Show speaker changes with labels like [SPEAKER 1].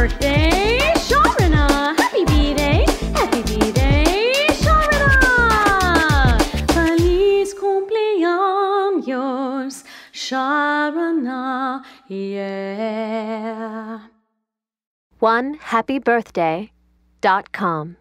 [SPEAKER 1] birthday, Sharana! Happy birthday, happy Feliz cumpleaños, yeah.
[SPEAKER 2] One happy birthday dot com.